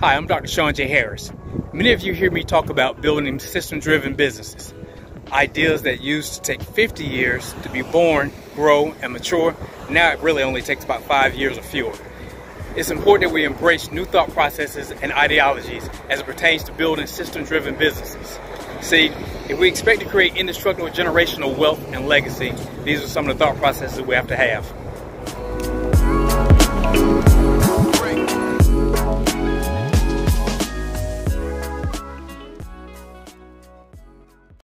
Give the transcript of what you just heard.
Hi, I'm Dr. Sean J. Harris. Many of you hear me talk about building system-driven businesses. Ideas that used to take 50 years to be born, grow, and mature, now it really only takes about five years or fewer. It's important that we embrace new thought processes and ideologies as it pertains to building system-driven businesses. See, if we expect to create indestructible generational wealth and legacy, these are some of the thought processes we have to have.